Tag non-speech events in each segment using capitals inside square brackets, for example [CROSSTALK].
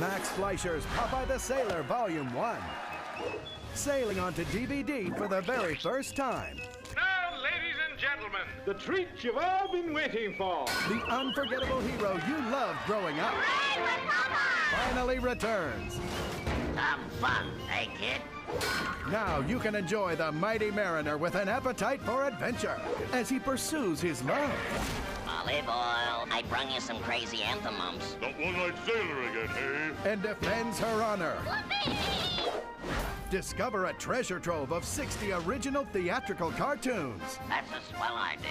Max Fleischer's Popeye the Sailor Volume 1. Sailing onto DVD for the very first time. Now, ladies and gentlemen, the treat you've all been waiting for. The unforgettable hero you loved growing up finally returns. Some fun, hey kid? Now you can enjoy the mighty mariner with an appetite for adventure as he pursues his love. Olive Oyl. I brung you some crazy anthem mumps. That one-eyed sailor again, hey? and defends her honor. Discover a treasure trove of 60 original theatrical cartoons That's a swell idea.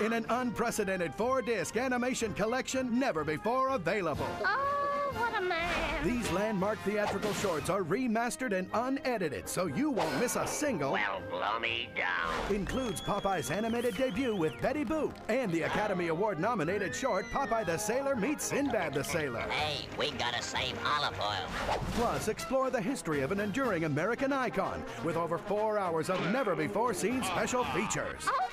[LAUGHS] in an unprecedented four disc animation collection never before available. Oh, what a man. These landmark theatrical shorts are remastered and unedited so you won't miss a single. Well, blow me down. Includes Popeye's animated debut with Betty Boop and the Academy Award nominated short Popeye the Sailor meets Sinbad the Sailor. Hey, we gotta save Olive Oyl. Plus, explore the history of an enduring American icon with over four hours of never before seen special features, Oh,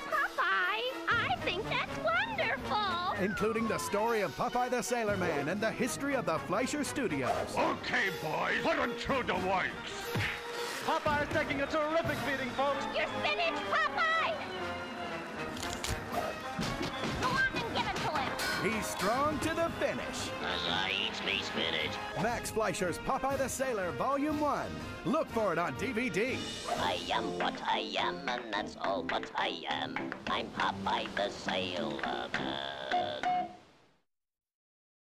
including the story of Popeye the Sailor Man and the history of the Fleischer Studios. Okay, boys, put him through the wipes. Popeye's taking a terrific beating, folks. Your spinach, Popeye. Go on and give it to him. He's strong to the finish. As I eats me spinach. Max Fleischer's Popeye the Sailor Volume 1. Look for it on DVD. I am what I am, and that's all what I am. I'm Popeye the Sailor Man.